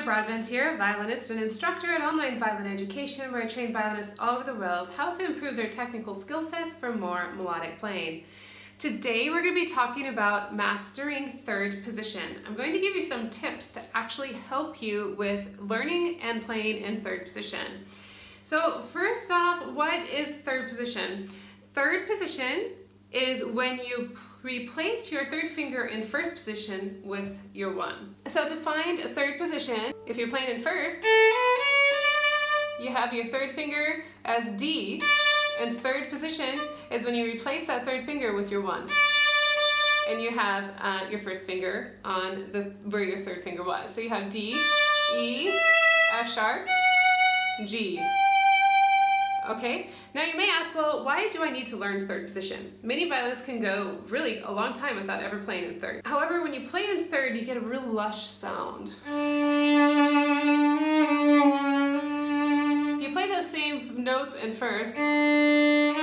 Heather Broadbent here, violinist and instructor at Online Violin Education, where I train violinists all over the world how to improve their technical skill sets for more melodic playing. Today we're going to be talking about mastering third position. I'm going to give you some tips to actually help you with learning and playing in third position. So first off, what is third position? Third position is when you replace your third finger in first position with your one. So to find a third position, if you're playing in first, you have your third finger as D, and third position is when you replace that third finger with your one. And you have uh, your first finger on the where your third finger was. So you have D, E, F sharp, G. Okay, now you may ask, well, why do I need to learn third position? Many violinists can go really a long time without ever playing in third. However, when you play in third, you get a real lush sound. You play those same notes in first, kind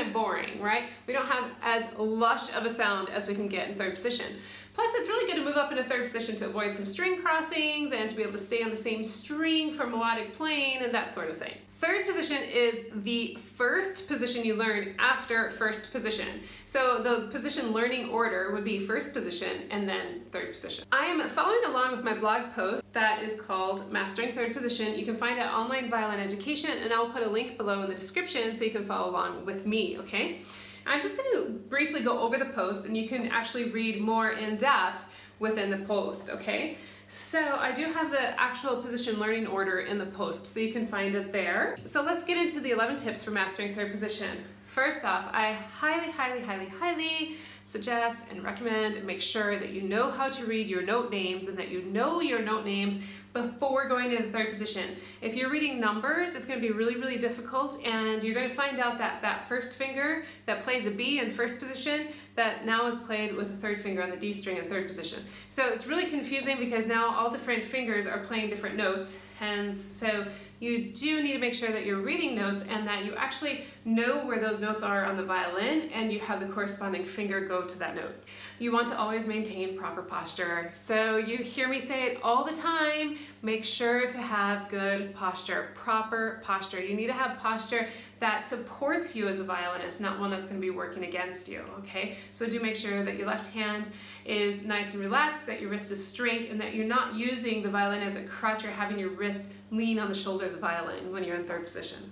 of boring, right? We don't have as lush of a sound as we can get in third position. Plus, it's really good to move up into third position to avoid some string crossings and to be able to stay on the same string for melodic playing and that sort of thing. Third position is the first position you learn after first position. So the position learning order would be first position and then third position. I am following along with my blog post that is called Mastering Third Position. You can find it Online Violin Education and I'll put a link below in the description so you can follow along with me, okay? I'm just going to briefly go over the post and you can actually read more in depth within the post, okay? So I do have the actual position learning order in the post, so you can find it there. So let's get into the 11 tips for mastering third position. First off, I highly, highly, highly, highly suggest and recommend and make sure that you know how to read your note names and that you know your note names before going to the third position. If you're reading numbers, it's going to be really, really difficult and you're going to find out that that first finger that plays a B in first position that now is played with a third finger on the D string in third position. So it's really confusing because now all different fingers are playing different notes and so you do need to make sure that you're reading notes and that you actually know where those notes are on the violin and you have the corresponding finger go to that note. You want to always maintain proper posture. So you hear me say it all the time, make sure to have good posture, proper posture. You need to have posture that supports you as a violinist, not one that's gonna be working against you, okay? So do make sure that your left hand is nice and relaxed, that your wrist is straight, and that you're not using the violin as a crutch or having your wrist lean on the shoulder of the violin when you're in third position.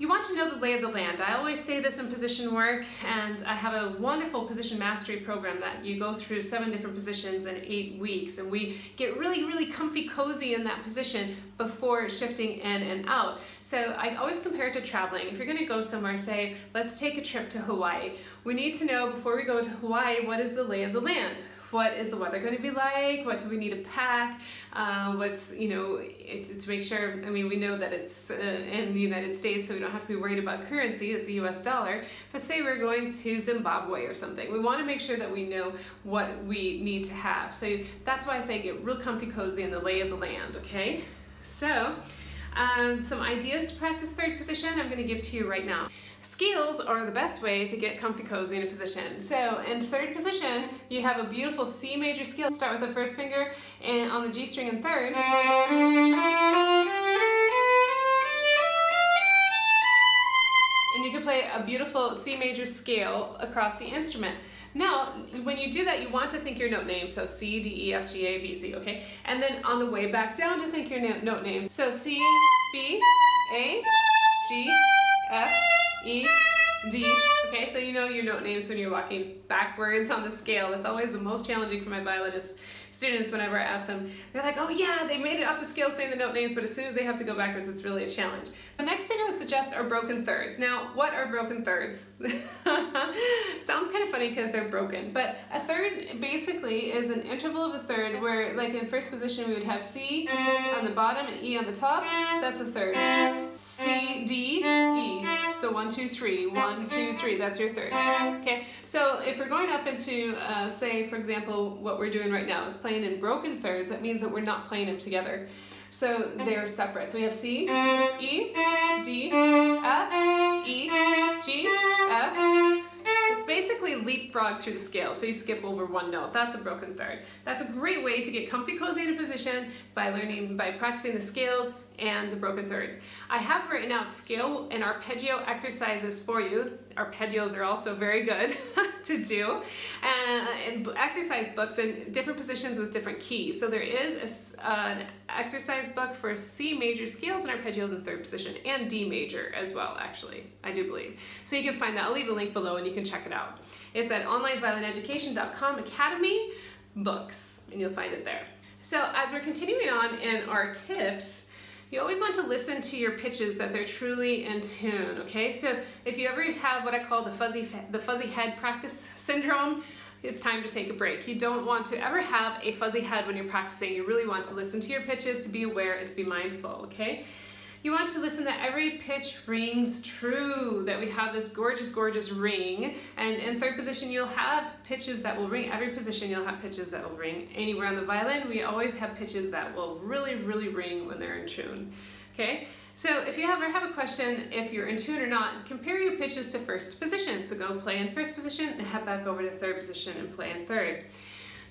You want to know the lay of the land. I always say this in position work, and I have a wonderful position mastery program that you go through seven different positions in eight weeks, and we get really, really comfy cozy in that position before shifting in and out. So I always compare it to traveling. If you're gonna go somewhere, say, let's take a trip to Hawaii. We need to know before we go to Hawaii, what is the lay of the land? What is the weather going to be like, what do we need to pack, uh, what's, you know, to make sure, I mean, we know that it's uh, in the United States, so we don't have to be worried about currency, it's a US dollar, but say we're going to Zimbabwe or something. We want to make sure that we know what we need to have. So that's why I say get real comfy cozy in the lay of the land, okay? So, um, some ideas to practice third position I'm going to give to you right now. Scales are the best way to get comfy cozy in a position. So in third position, you have a beautiful C major scale. Start with the first finger and on the G string in third. And you can play a beautiful C major scale across the instrument. Now, when you do that, you want to think your note names. So C, D, E, F, G, A, B, C, okay? And then on the way back down to think your note names. So C, B, A, G, F, E, D. Okay, so you know your note names when you're walking backwards on the scale. That's always the most challenging for my violinist students whenever I ask them. They're like, oh yeah, they made it up to scale saying the note names, but as soon as they have to go backwards, it's really a challenge. The next thing I would suggest are broken thirds. Now, what are broken thirds? Sounds kind of funny because they're broken, but a third basically is an interval of a third where like in first position we would have C on the bottom and E on the top. That's a third. C, D. So one, two, three, one, two, three, that's your third. Okay, so if we're going up into, uh, say, for example, what we're doing right now is playing in broken thirds, that means that we're not playing them together. So they're separate. So we have C, E, D, F, E, G, F. Basically leapfrog through the scale, so you skip over one note. That's a broken third. That's a great way to get comfy cozy in a position by learning, by practicing the scales and the broken thirds. I have written out scale and arpeggio exercises for you. Arpeggios are also very good to do. Uh, and, and, exercise books in different positions with different keys. So there is a, an exercise book for C major scales and arpeggios in third position and D major as well, actually, I do believe. So you can find that. I'll leave a link below and you can check it out. It's at onlineviolineducation.com Academy Books, and you'll find it there. So as we're continuing on in our tips, you always want to listen to your pitches that they're truly in tune, okay? So if you ever have what I call the fuzzy, the fuzzy head practice syndrome, it's time to take a break. You don't want to ever have a fuzzy head when you're practicing. You really want to listen to your pitches, to be aware, and to be mindful, okay? You want to listen that every pitch rings true, that we have this gorgeous, gorgeous ring. And in third position, you'll have pitches that will ring. Every position, you'll have pitches that will ring. Anywhere on the violin, we always have pitches that will really, really ring when they're in tune. Okay? So if you ever have a question, if you're in tune or not, compare your pitches to first position. So go play in first position and head back over to third position and play in third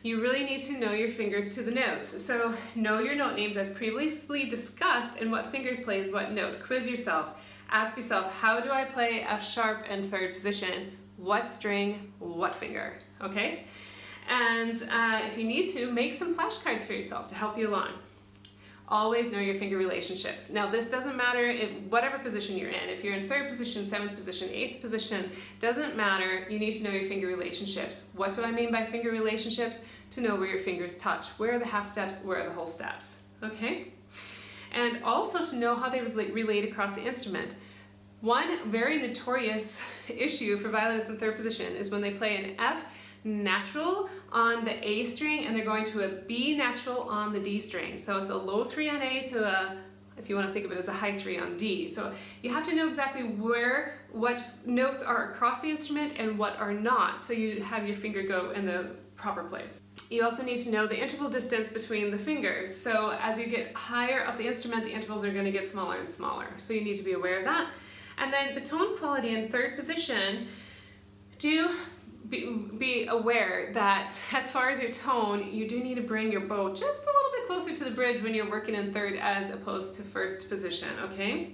you really need to know your fingers to the notes. So know your note names as previously discussed and what finger plays what note. Quiz yourself. Ask yourself, how do I play F sharp and third position? What string, what finger, okay? And uh, if you need to, make some flashcards for yourself to help you along. Always know your finger relationships. Now this doesn't matter in whatever position you're in. If you're in third position, seventh position, eighth position, doesn't matter. You need to know your finger relationships. What do I mean by finger relationships? To know where your fingers touch. Where are the half steps? Where are the whole steps? Okay? And also to know how they relate across the instrument. One very notorious issue for violinists in third position is when they play an F natural on the A string and they're going to a B natural on the D string. So it's a low three on A to a, if you want to think of it as a high three on D. So you have to know exactly where, what notes are across the instrument and what are not. So you have your finger go in the proper place. You also need to know the interval distance between the fingers. So as you get higher up the instrument, the intervals are going to get smaller and smaller. So you need to be aware of that. And then the tone quality in third position, do be, be aware that as far as your tone, you do need to bring your bow just a little bit closer to the bridge when you're working in third as opposed to first position, okay?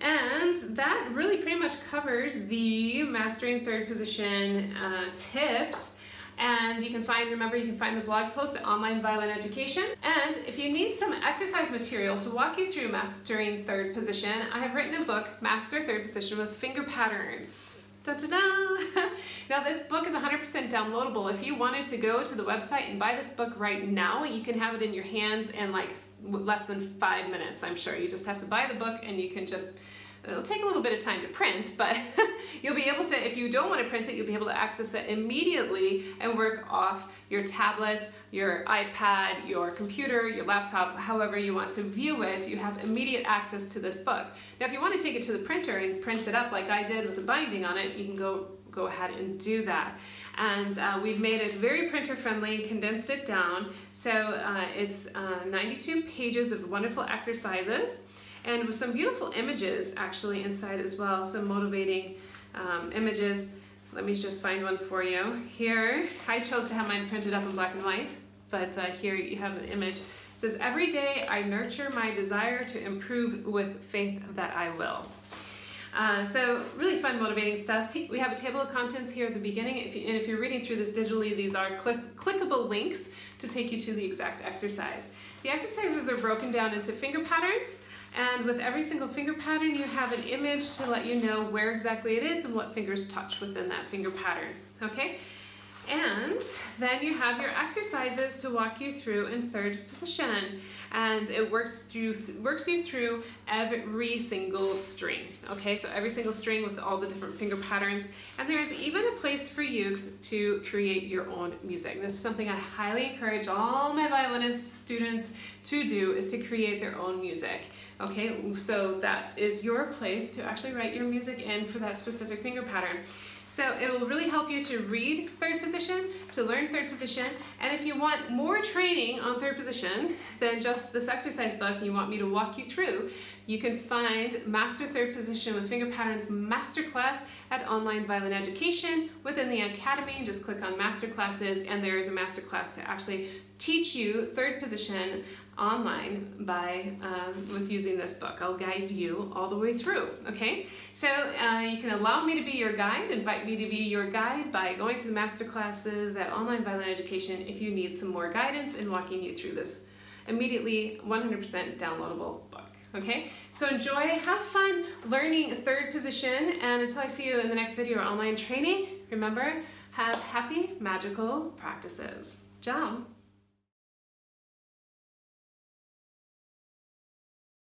And that really pretty much covers the mastering third position uh, tips. And you can find, remember, you can find the blog post at Online Violin Education. And if you need some exercise material to walk you through mastering third position, I have written a book, Master Third Position with Finger Patterns. Da -da -da. Now this book is 100% downloadable. If you wanted to go to the website and buy this book right now, you can have it in your hands in like less than five minutes, I'm sure. You just have to buy the book and you can just It'll take a little bit of time to print, but you'll be able to, if you don't want to print it, you'll be able to access it immediately and work off your tablet, your iPad, your computer, your laptop, however you want to view it, you have immediate access to this book. Now if you want to take it to the printer and print it up like I did with the binding on it, you can go go ahead and do that. And uh, we've made it very printer friendly, condensed it down. So uh, it's uh, 92 pages of wonderful exercises and with some beautiful images actually inside as well, some motivating um, images. Let me just find one for you. Here, I chose to have mine printed up in black and white, but uh, here you have an image. It says, every day I nurture my desire to improve with faith that I will. Uh, so really fun, motivating stuff. We have a table of contents here at the beginning, if you, and if you're reading through this digitally, these are click, clickable links to take you to the exact exercise. The exercises are broken down into finger patterns, and with every single finger pattern, you have an image to let you know where exactly it is and what fingers touch within that finger pattern, okay? And then you have your exercises to walk you through in third position. And it works through works you through every single string. Okay, so every single string with all the different finger patterns. And there is even a place for you to create your own music. This is something I highly encourage all my violinist students to do is to create their own music. Okay, so that is your place to actually write your music in for that specific finger pattern. So it will really help you to read third position, to learn third position, and if you want more training on third position than just this exercise book you want me to walk you through, You can find Master Third Position with Finger Patterns Masterclass at Online Violin Education within the Academy. Just click on Masterclasses and there is a masterclass to actually teach you third position online by um, with using this book. I'll guide you all the way through, okay? So uh, you can allow me to be your guide, invite me to be your guide by going to the masterclasses at Online Violin Education if you need some more guidance in walking you through this immediately 100% downloadable book. Okay, so enjoy, have fun learning third position, and until I see you in the next video or online training, remember, have happy, magical practices. Ciao!